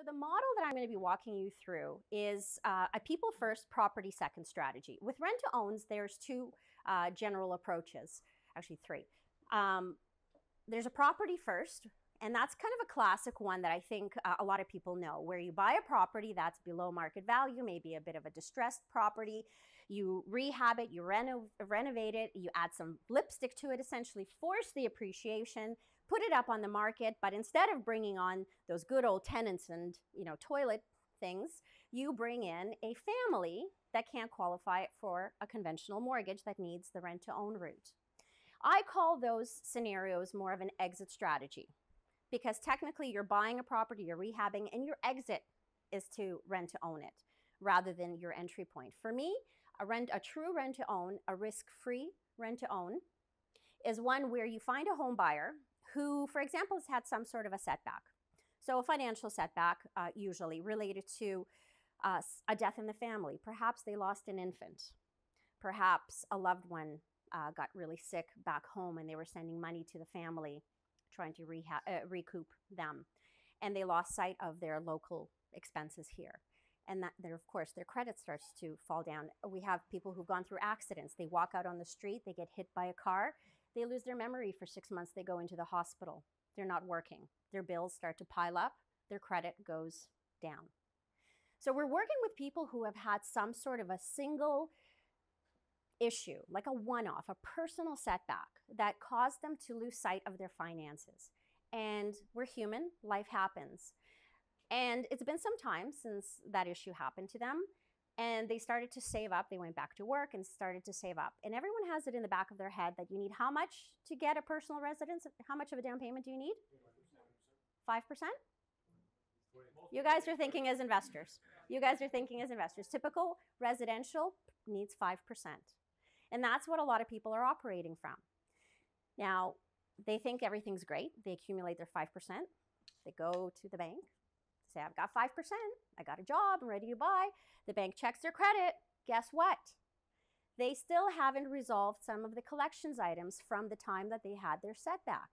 So the model that I'm going to be walking you through is uh, a people first, property second strategy. With rent to owns, there's two uh, general approaches, actually three. Um, there's a property first, and that's kind of a classic one that I think uh, a lot of people know, where you buy a property that's below market value, maybe a bit of a distressed property, you rehab it, you reno- renovate it, you add some lipstick to it, essentially force the appreciation, put it up on the market, but instead of bringing on those good old tenants and you know toilet things, you bring in a family that can't qualify for a conventional mortgage that needs the rent to own route. I call those scenarios more of an exit strategy because technically you're buying a property, you're rehabbing, and your exit is to rent to own it rather than your entry point. For me, a rent, a true rent to own, a risk-free rent to own, is one where you find a home buyer who, for example, has had some sort of a setback. So a financial setback, uh, usually related to uh, a death in the family. Perhaps they lost an infant. Perhaps a loved one uh, got really sick back home and they were sending money to the family trying to rehab, uh, recoup them. And they lost sight of their local expenses here. And that, of course, their credit starts to fall down. We have people who've gone through accidents. They walk out on the street, they get hit by a car, they lose their memory for six months, they go into the hospital. They're not working. Their bills start to pile up, their credit goes down. So we're working with people who have had some sort of a single issue, like a one off, a personal setback that caused them to lose sight of their finances. And we're human, life happens. And it's been some time since that issue happened to them. And they started to save up. They went back to work and started to save up. And everyone has it in the back of their head that you need how much to get a personal residence? How much of a down payment do you need? 5%? You guys are thinking as investors. You guys are thinking as investors. Typical residential needs 5%. And that's what a lot of people are operating from. Now, they think everything's great. They accumulate their 5%. They go to the bank, say, I've got 5%. I got a job. I'm ready to buy. The bank checks their credit. Guess what? They still haven't resolved some of the collections items from the time that they had their setback.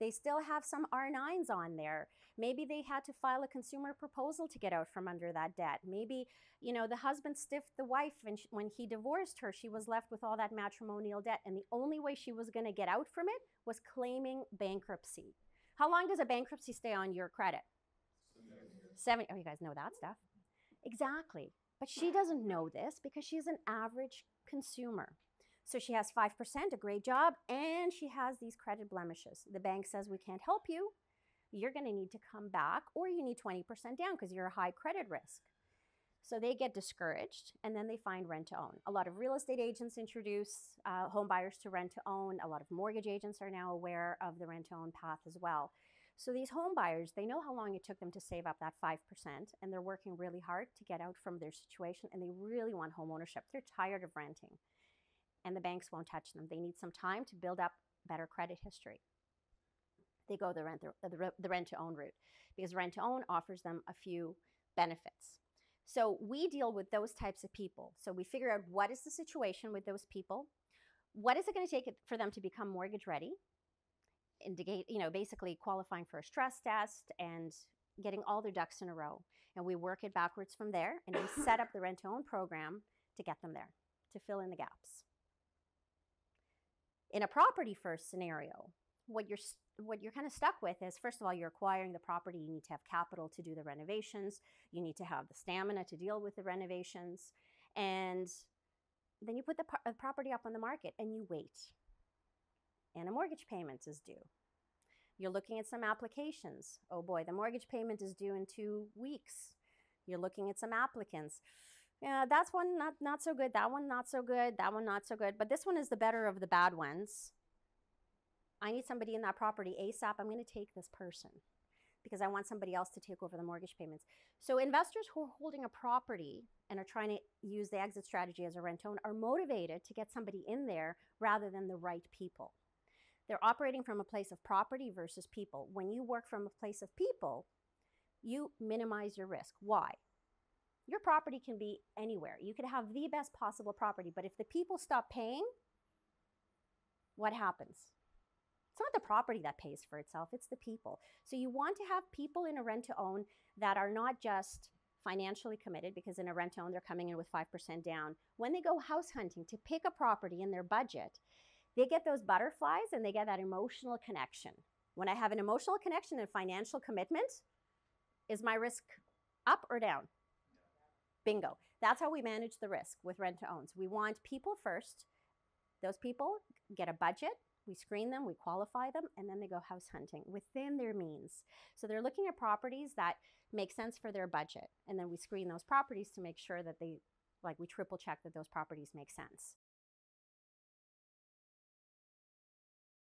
They still have some R9s on there. Maybe they had to file a consumer proposal to get out from under that debt. Maybe, you know, the husband stiffed the wife and when he divorced her, she was left with all that matrimonial debt. And the only way she was going to get out from it was claiming bankruptcy. How long does a bankruptcy stay on your credit? Seven. Oh, you guys know that stuff. Exactly. But she doesn't know this because she's an average consumer. So she has 5%, a great job, and she has these credit blemishes. The bank says, we can't help you. You're going to need to come back, or you need 20% down because you're a high credit risk. So they get discouraged and then they find rent to own. A lot of real estate agents introduce uh, home buyers to rent to own. A lot of mortgage agents are now aware of the rent to own path as well. So these home buyers, they know how long it took them to save up that 5% and they're working really hard to get out from their situation and they really want home ownership. They're tired of renting and the banks won't touch them. They need some time to build up better credit history. They go the rent, the, the rent to own route because rent to own offers them a few benefits. So we deal with those types of people. So we figure out what is the situation with those people, what is it going to take for them to become mortgage ready, indicate, you know, basically qualifying for a stress test and getting all their ducks in a row. And we work it backwards from there and we set up the rent to own program to get them there, to fill in the gaps. In a property first scenario, what you're what you're kind of stuck with is first of all you're acquiring the property you need to have capital to do the renovations you need to have the stamina to deal with the renovations and then you put the property up on the market and you wait and a mortgage payment is due you're looking at some applications oh boy the mortgage payment is due in two weeks you're looking at some applicants yeah, that's one not, not so good. That one not so good. That one not so good. But this one is the better of the bad ones. I need somebody in that property ASAP. I'm going to take this person because I want somebody else to take over the mortgage payments. So investors who are holding a property and are trying to use the exit strategy as a rent own are motivated to get somebody in there rather than the right people. They're operating from a place of property versus people. When you work from a place of people, you minimize your risk. Why? Your property can be anywhere. You could have the best possible property, but if the people stop paying, what happens? It's not the property that pays for itself, it's the people. So you want to have people in a rent to own that are not just financially committed because in a rent to own they're coming in with 5% down. When they go house hunting to pick a property in their budget, they get those butterflies and they get that emotional connection. When I have an emotional connection and financial commitment, is my risk up or down? Bingo. That's how we manage the risk with rent to owns. We want people first. Those people get a budget, we screen them, we qualify them, and then they go house hunting within their means. So they're looking at properties that make sense for their budget. And then we screen those properties to make sure that they, like, we triple check that those properties make sense.